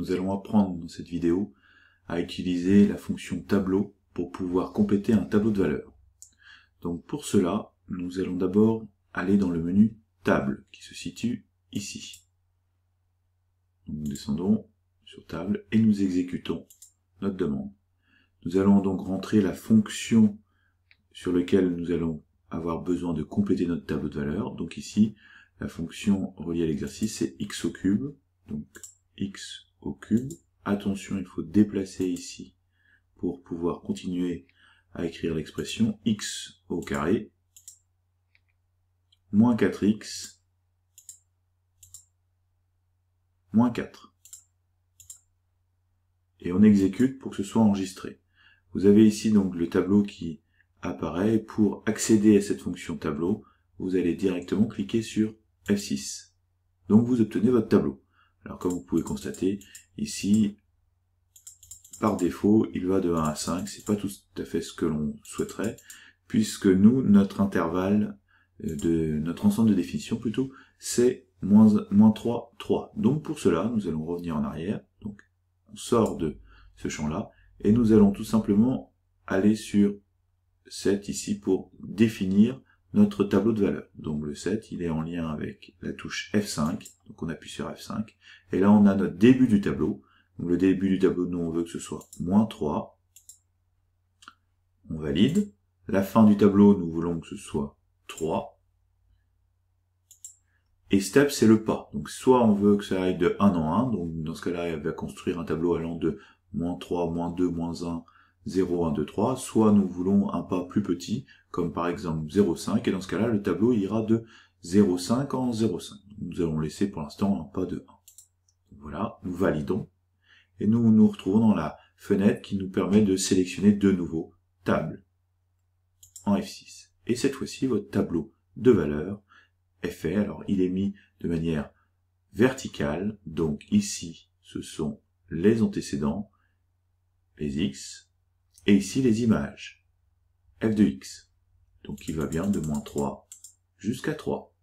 nous allons apprendre dans cette vidéo à utiliser la fonction tableau pour pouvoir compléter un tableau de valeurs. Donc pour cela, nous allons d'abord aller dans le menu table qui se situe ici. nous descendons sur table et nous exécutons notre demande. Nous allons donc rentrer la fonction sur laquelle nous allons avoir besoin de compléter notre tableau de valeurs. Donc ici, la fonction reliée à l'exercice, c'est x au cube. Donc x au cube. Attention, il faut déplacer ici pour pouvoir continuer à écrire l'expression x au carré moins 4x moins 4. Et on exécute pour que ce soit enregistré. Vous avez ici donc le tableau qui apparaît. Pour accéder à cette fonction tableau, vous allez directement cliquer sur F6. Donc vous obtenez votre tableau. Alors comme vous pouvez constater, ici, par défaut, il va de 1 à 5. C'est pas tout à fait ce que l'on souhaiterait, puisque nous, notre intervalle euh, de notre ensemble de définition plutôt, c'est moins, moins 3, 3. Donc pour cela, nous allons revenir en arrière. Donc on sort de ce champ-là, et nous allons tout simplement aller sur 7 ici pour définir notre tableau de valeurs. Donc le 7, il est en lien avec la touche F5, on appuie sur F5, et là on a notre début du tableau. Donc le début du tableau, nous on veut que ce soit moins 3, on valide. La fin du tableau, nous voulons que ce soit 3. Et step, c'est le pas. Donc soit on veut que ça aille de 1 en 1, donc dans ce cas-là, elle va construire un tableau allant de moins 3, moins 2, moins 1, 0, 1, 2, 3, soit nous voulons un pas plus petit, comme par exemple 0,5, et dans ce cas-là, le tableau ira de 0,5 en 0,5. Nous allons laisser pour l'instant un pas de 1. Voilà, nous validons, et nous nous retrouvons dans la fenêtre qui nous permet de sélectionner de nouveau table en F6. Et cette fois-ci, votre tableau de valeurs est fait. Alors, il est mis de manière verticale. Donc ici, ce sont les antécédents, les x, et ici les images, f de x. Donc il va bien de moins 3 jusqu'à 3.